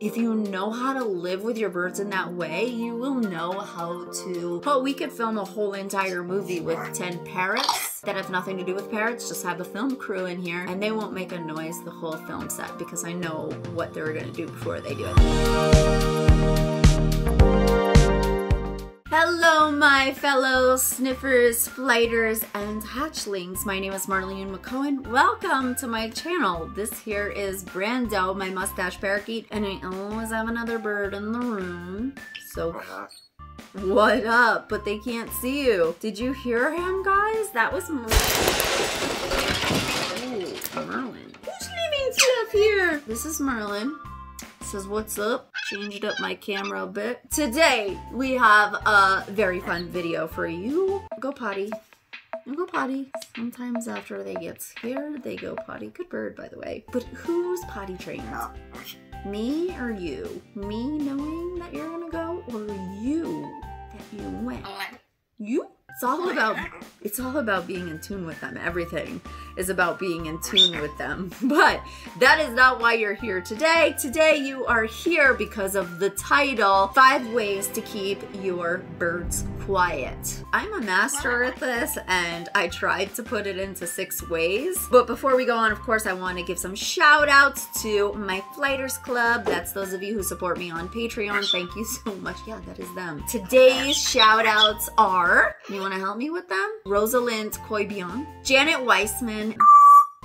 If you know how to live with your birds in that way, you will know how to. Oh, we could film a whole entire movie with 10 parrots that have nothing to do with parrots, just have a film crew in here and they won't make a noise the whole film set because I know what they're gonna do before they do it. Hello, my fellow sniffers, flighters, and hatchlings. My name is Marlene McCohen. Welcome to my channel. This here is Brando, my mustache parakeet, and I always have another bird in the room. So, what up? But they can't see you. Did you hear him, guys? That was Merlin. Ooh, Merlin. Who's leaving stuff here? This is Merlin says what's up? Changed up my camera a bit. Today we have a very fun video for you. Go potty. Go potty. Sometimes after they get scared they go potty. Good bird by the way. But who's potty trained? Me or you? Me knowing that you're gonna go or you that you went. You it's all about it's all about being in tune with them. Everything is about being in tune with them. But that is not why you're here today. Today you are here because of the title, Five Ways to Keep Your Birds Quiet. I'm a master at this and I tried to put it into six ways. But before we go on, of course, I want to give some shout outs to my Flighters Club. That's those of you who support me on Patreon. Thank you so much. Yeah, that is them. Today's shout outs are, you want to help me with them? Rosalind Koibion, Janet Weissman,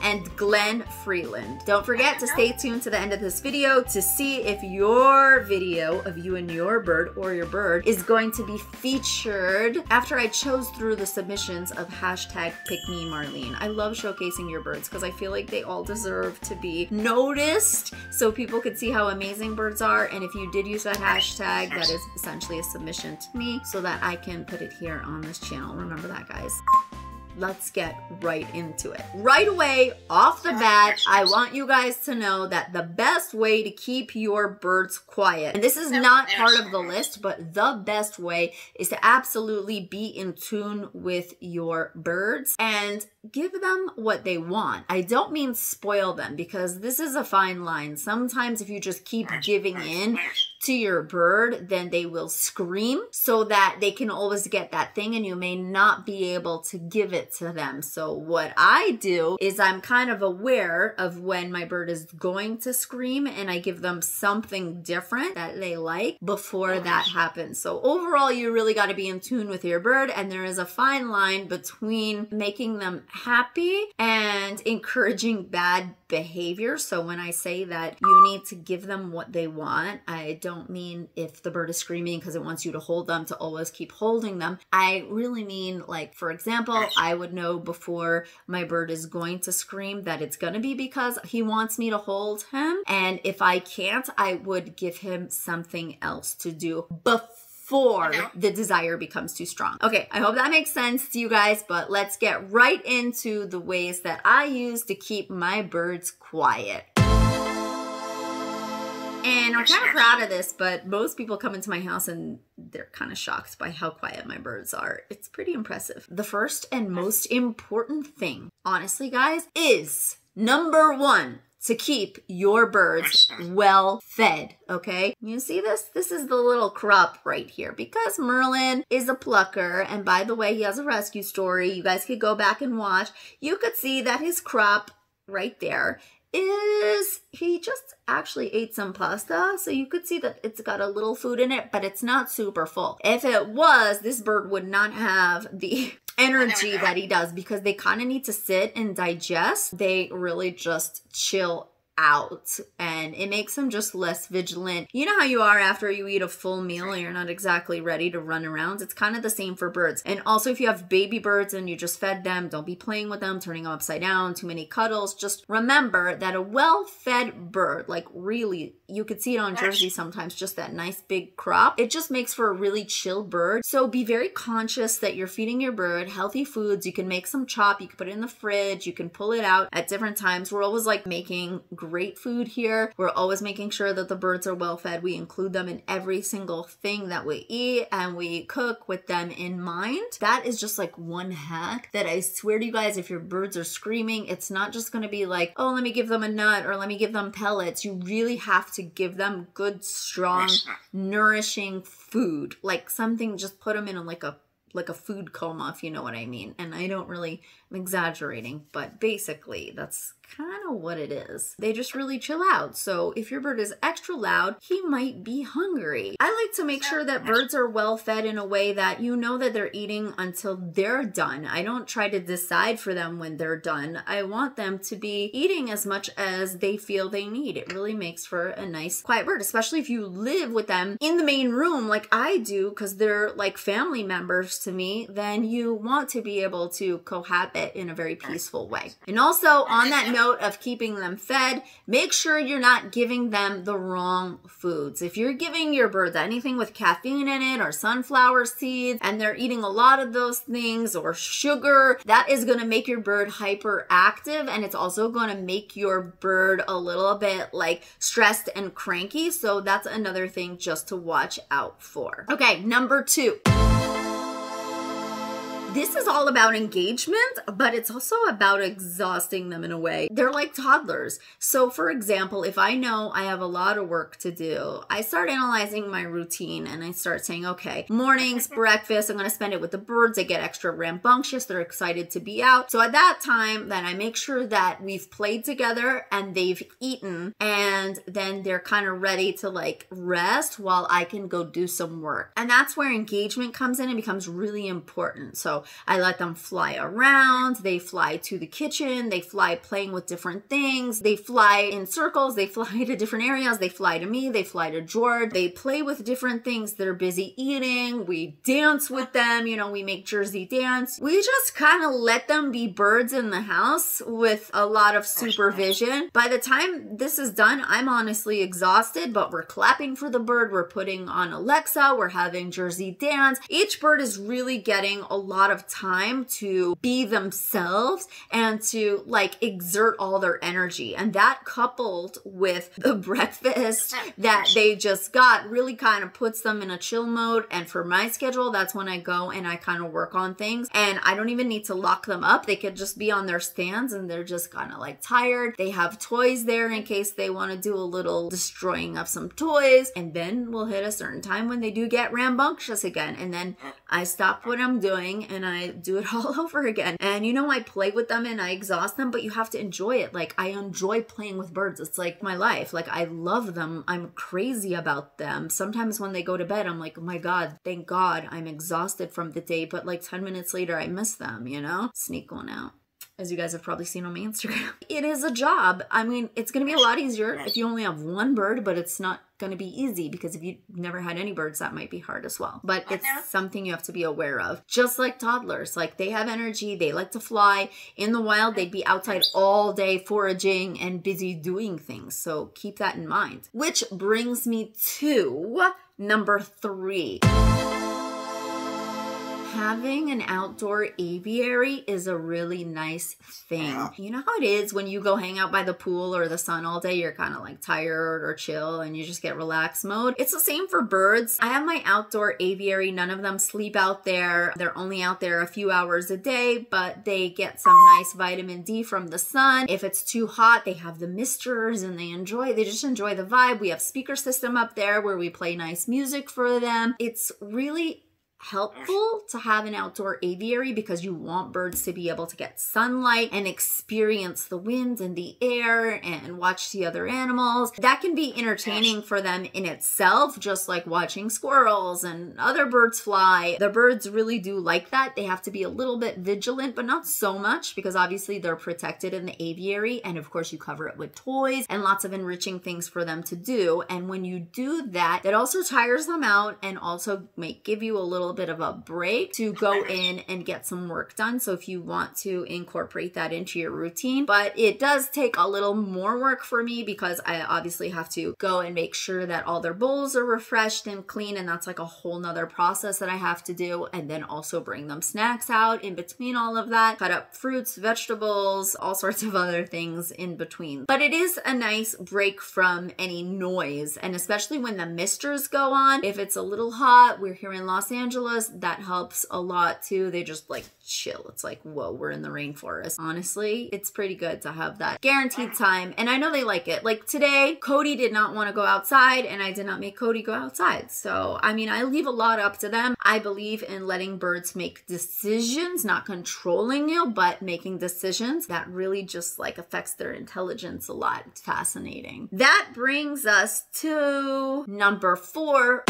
and Glenn Freeland. Don't forget to stay tuned to the end of this video to see if your video of you and your bird or your bird is going to be featured after I chose through the submissions of hashtag pick me Marlene. I love showcasing your birds because I feel like they all deserve to be noticed so people could see how amazing birds are. And if you did use that hashtag, that is essentially a submission to me so that I can put it here on this channel. Remember that guys let's get right into it. Right away, off the bat, I want you guys to know that the best way to keep your birds quiet, and this is not part of the list, but the best way is to absolutely be in tune with your birds and give them what they want. I don't mean spoil them because this is a fine line. Sometimes if you just keep giving in to your bird, then they will scream so that they can always get that thing and you may not be able to give it to them. So what I do is I'm kind of aware of when my bird is going to scream and I give them something different that they like before that happens. So overall, you really got to be in tune with your bird and there is a fine line between making them happy and encouraging bad behavior. So when I say that you need to give them what they want, I don't mean if the bird is screaming because it wants you to hold them to always keep holding them. I really mean like, for example, I would know before my bird is going to scream that it's going to be because he wants me to hold him. And if I can't, I would give him something else to do before before the desire becomes too strong. Okay, I hope that makes sense to you guys, but let's get right into the ways that I use to keep my birds quiet. And I'm kind of proud of this, but most people come into my house and they're kind of shocked by how quiet my birds are. It's pretty impressive. The first and most important thing, honestly, guys, is number one, to keep your birds well fed, okay? You see this? This is the little crop right here because Merlin is a plucker. And by the way, he has a rescue story. You guys could go back and watch. You could see that his crop right there is he just actually ate some pasta so you could see that it's got a little food in it but it's not super full if it was this bird would not have the energy that he does because they kind of need to sit and digest. They really just chill out and it makes them just less vigilant. You know how you are after you eat a full meal and you're not exactly ready to run around? It's kind of the same for birds. And also if you have baby birds and you just fed them, don't be playing with them, turning them upside down, too many cuddles. Just remember that a well-fed bird, like really, you could see it on Jersey sometimes, just that nice big crop. It just makes for a really chill bird. So be very conscious that you're feeding your bird healthy foods. You can make some chop, you can put it in the fridge, you can pull it out at different times. We're always like making great food here. We're always making sure that the birds are well fed. We include them in every single thing that we eat and we cook with them in mind. That is just like one hack that I swear to you guys, if your birds are screaming, it's not just going to be like, oh, let me give them a nut or let me give them pellets. You really have to give them good, strong, nourishing food. Like something, just put them in like a like a food coma, if you know what I mean. And I don't really, I'm exaggerating, but basically that's kind of what it is. They just really chill out. So if your bird is extra loud, he might be hungry. I like to make sure that birds are well fed in a way that you know that they're eating until they're done. I don't try to decide for them when they're done. I want them to be eating as much as they feel they need. It really makes for a nice quiet bird, especially if you live with them in the main room like I do because they're like family members to me, then you want to be able to cohabit in a very peaceful way. And also on that note of keeping them fed, make sure you're not giving them the wrong foods. If you're giving your birds anything with caffeine in it or sunflower seeds and they're eating a lot of those things or sugar, that is going to make your bird hyperactive and it's also going to make your bird a little bit like stressed and cranky. So that's another thing just to watch out for. Okay, number two this is all about engagement, but it's also about exhausting them in a way. They're like toddlers. So, for example, if I know I have a lot of work to do, I start analyzing my routine and I start saying, okay, mornings, breakfast, I'm going to spend it with the birds. They get extra rambunctious. They're excited to be out. So, at that time, then I make sure that we've played together and they've eaten, and then they're kind of ready to like rest while I can go do some work. And that's where engagement comes in and becomes really important. So, I let them fly around. They fly to the kitchen. They fly playing with different things. They fly in circles. They fly to different areas. They fly to me. They fly to George. They play with different things. They're busy eating. We dance with them. You know, we make Jersey dance. We just kind of let them be birds in the house with a lot of supervision. By the time this is done, I'm honestly exhausted, but we're clapping for the bird. We're putting on Alexa. We're having Jersey dance. Each bird is really getting a lot of of time to be themselves and to like exert all their energy. And that coupled with the breakfast that they just got really kind of puts them in a chill mode. And for my schedule, that's when I go and I kind of work on things. And I don't even need to lock them up. They could just be on their stands and they're just kind of like tired. They have toys there in case they want to do a little destroying of some toys. And then we'll hit a certain time when they do get rambunctious again. And then I stop what I'm doing and I do it all over again. And you know, I play with them and I exhaust them, but you have to enjoy it. Like, I enjoy playing with birds. It's like my life. Like, I love them. I'm crazy about them. Sometimes when they go to bed, I'm like, oh my God, thank God I'm exhausted from the day. But like 10 minutes later, I miss them, you know? Sneak one out as you guys have probably seen on my Instagram. It is a job. I mean, it's going to be a lot easier if you only have one bird, but it's not going to be easy because if you've never had any birds, that might be hard as well. But it's something you have to be aware of. Just like toddlers, like they have energy, they like to fly. In the wild, they'd be outside all day foraging and busy doing things. So keep that in mind. Which brings me to number three having an outdoor aviary is a really nice thing. You know how it is when you go hang out by the pool or the sun all day, you're kind of like tired or chill and you just get relaxed mode. It's the same for birds. I have my outdoor aviary. None of them sleep out there. They're only out there a few hours a day, but they get some nice vitamin D from the sun. If it's too hot, they have the misters and they enjoy, they just enjoy the vibe. We have speaker system up there where we play nice music for them. It's really helpful to have an outdoor aviary because you want birds to be able to get sunlight and experience the wind and the air and watch the other animals. That can be entertaining for them in itself, just like watching squirrels and other birds fly. The birds really do like that. They have to be a little bit vigilant, but not so much because obviously they're protected in the aviary. And of course, you cover it with toys and lots of enriching things for them to do. And when you do that, it also tires them out and also may give you a little little bit of a break to go in and get some work done. So if you want to incorporate that into your routine, but it does take a little more work for me because I obviously have to go and make sure that all their bowls are refreshed and clean. And that's like a whole nother process that I have to do. And then also bring them snacks out in between all of that, cut up fruits, vegetables, all sorts of other things in between. But it is a nice break from any noise. And especially when the misters go on, if it's a little hot, we're here in Los Angeles, that helps a lot too. They just like chill. It's like, whoa, we're in the rainforest. Honestly, it's pretty good to have that guaranteed time. And I know they like it. Like today, Cody did not want to go outside and I did not make Cody go outside. So, I mean, I leave a lot up to them. I believe in letting birds make decisions, not controlling you, but making decisions that really just like affects their intelligence a lot. It's fascinating. That brings us to number four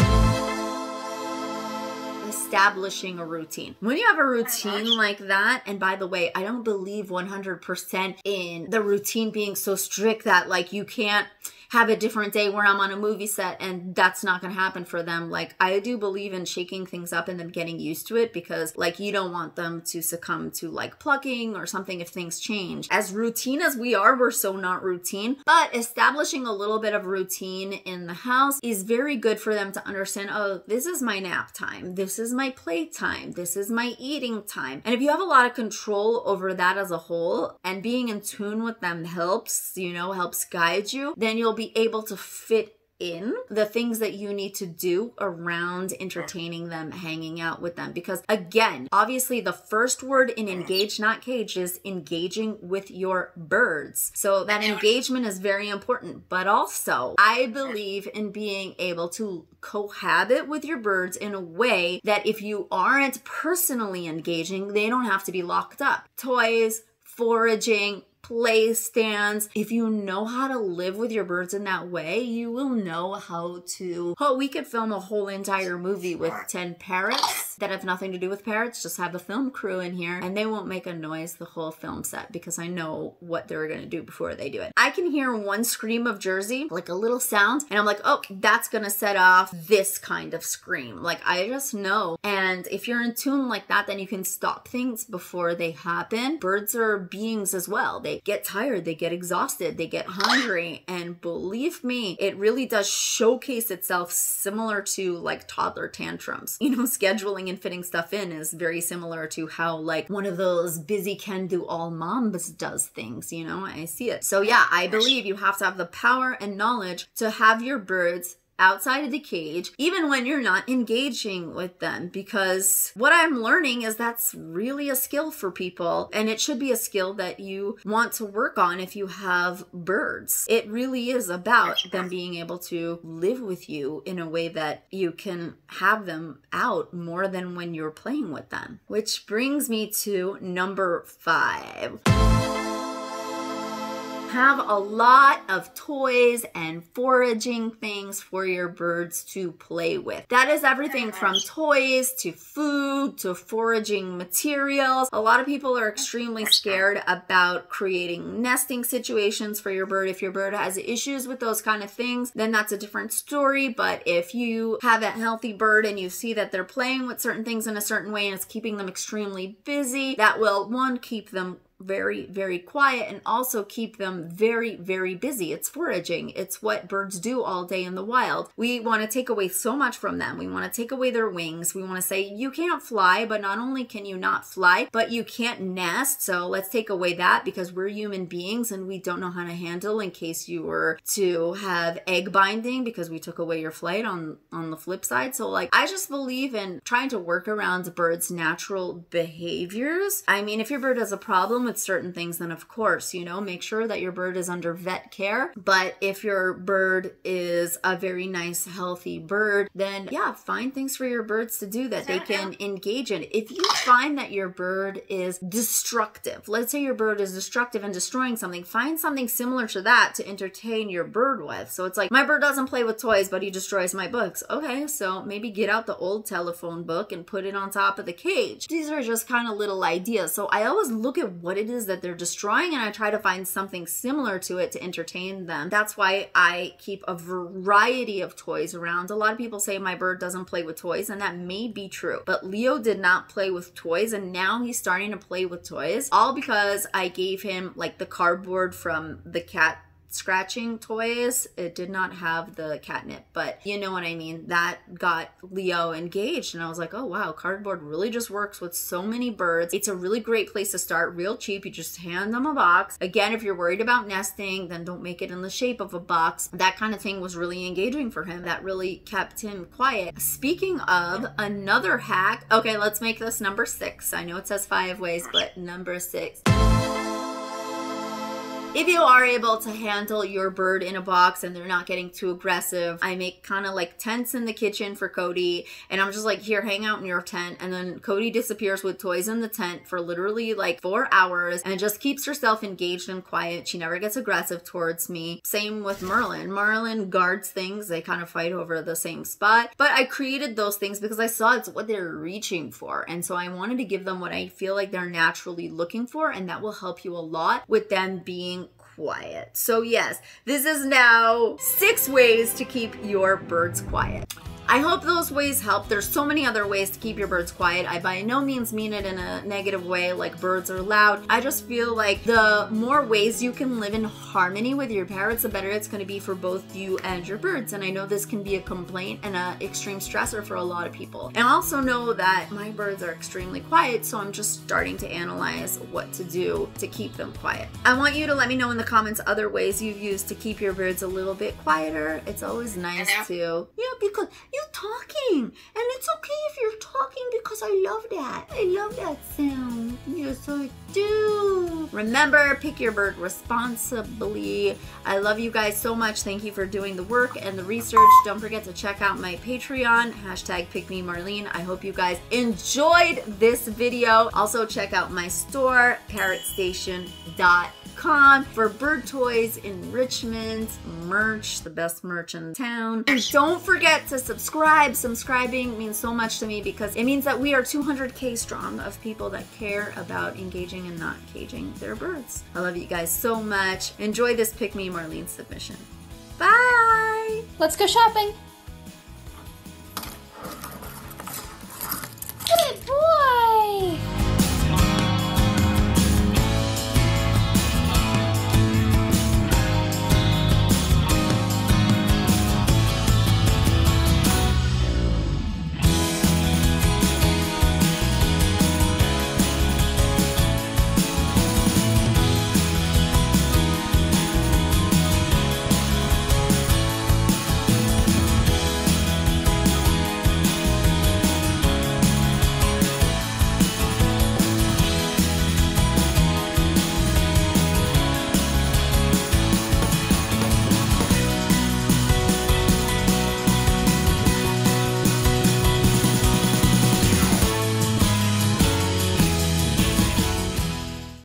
establishing a routine. When you have a oh routine like that, and by the way, I don't believe 100% in the routine being so strict that like you can't have a different day where I'm on a movie set and that's not going to happen for them. Like, I do believe in shaking things up and them getting used to it because, like, you don't want them to succumb to like plucking or something if things change. As routine as we are, we're so not routine, but establishing a little bit of routine in the house is very good for them to understand oh, this is my nap time, this is my play time, this is my eating time. And if you have a lot of control over that as a whole and being in tune with them helps, you know, helps guide you, then you'll be able to fit in the things that you need to do around entertaining them, hanging out with them. Because again, obviously, the first word in engage, not cage, is engaging with your birds. So that engagement is very important. But also, I believe in being able to cohabit with your birds in a way that if you aren't personally engaging, they don't have to be locked up. Toys, foraging, play stands. If you know how to live with your birds in that way, you will know how to. Oh, we could film a whole entire movie with 10 parrots that have nothing to do with parrots. Just have a film crew in here and they won't make a noise the whole film set because I know what they're going to do before they do it. I can hear one scream of Jersey, like a little sound, and I'm like, oh, that's going to set off this kind of scream. Like I just know. And if you're in tune like that, then you can stop things before they happen. Birds are beings as well. They get tired, they get exhausted, they get hungry. And believe me, it really does showcase itself similar to like toddler tantrums. You know, scheduling and fitting stuff in is very similar to how like one of those busy can do all moms does things. You know, I see it. So yeah, I believe you have to have the power and knowledge to have your birds outside of the cage, even when you're not engaging with them. Because what I'm learning is that's really a skill for people, and it should be a skill that you want to work on if you have birds. It really is about them being able to live with you in a way that you can have them out more than when you're playing with them. Which brings me to number five have a lot of toys and foraging things for your birds to play with. That is everything from toys to food to foraging materials. A lot of people are extremely scared about creating nesting situations for your bird. If your bird has issues with those kind of things, then that's a different story. But if you have a healthy bird and you see that they're playing with certain things in a certain way and it's keeping them extremely busy, that will one keep them very, very quiet and also keep them very, very busy. It's foraging. It's what birds do all day in the wild. We want to take away so much from them. We want to take away their wings. We want to say, you can't fly, but not only can you not fly, but you can't nest. So let's take away that because we're human beings and we don't know how to handle in case you were to have egg binding because we took away your flight on, on the flip side. So like, I just believe in trying to work around birds' natural behaviors. I mean, if your bird has a problem with certain things, then of course, you know, make sure that your bird is under vet care. But if your bird is a very nice, healthy bird, then yeah, find things for your birds to do that they can engage in. If you find that your bird is destructive, let's say your bird is destructive and destroying something, find something similar to that to entertain your bird with. So it's like, my bird doesn't play with toys, but he destroys my books. Okay, so maybe get out the old telephone book and put it on top of the cage. These are just kind of little ideas. So I always look at what what it is that they're destroying and I try to find something similar to it to entertain them. That's why I keep a variety of toys around. A lot of people say my bird doesn't play with toys, and that may be true. But Leo did not play with toys, and now he's starting to play with toys, all because I gave him like the cardboard from the cat scratching toys. It did not have the catnip, but you know what I mean. That got Leo engaged, and I was like, oh wow, cardboard really just works with so many birds. It's a really great place to start, real cheap. You just hand them a box. Again, if you're worried about nesting, then don't make it in the shape of a box. That kind of thing was really engaging for him. That really kept him quiet. Speaking of another hack, okay, let's make this number six. I know it says five ways, but number six. If you are able to handle your bird in a box and they're not getting too aggressive, I make kind of like tents in the kitchen for Cody. And I'm just like, here, hang out in your tent. And then Cody disappears with toys in the tent for literally like four hours and just keeps herself engaged and quiet. She never gets aggressive towards me. Same with Merlin. Merlin guards things. They kind of fight over the same spot. But I created those things because I saw it's what they're reaching for. And so I wanted to give them what I feel like they're naturally looking for. And that will help you a lot with them being quiet. So yes, this is now six ways to keep your birds quiet. I hope those ways help. There's so many other ways to keep your birds quiet. I by no means mean it in a negative way, like birds are loud. I just feel like the more ways you can live in harmony with your parrots, the better it's going to be for both you and your birds. And I know this can be a complaint and an extreme stressor for a lot of people. And I also know that my birds are extremely quiet, so I'm just starting to analyze what to do to keep them quiet. I want you to let me know in the comments other ways you've used to keep your birds a little bit quieter. It's always nice to, yeah, because you talking. And it's okay if you're talking because I love that. I love that sound. Yes, I do. Remember, pick your bird responsibly. I love you guys so much. Thank you for doing the work and the research. Don't forget to check out my Patreon, hashtag PickMeMarlene. I hope you guys enjoyed this video. Also, check out my store, parrotstation.com for bird toys, enrichment, merch, the best merch in town. And don't forget to subscribe. Subscribing means so much to me because it means that we are 200k strong of people that care about engaging and not caging their birds. I love you guys so much. Enjoy this Pick Me Marlene submission. Bye! Let's go shopping. Good boy!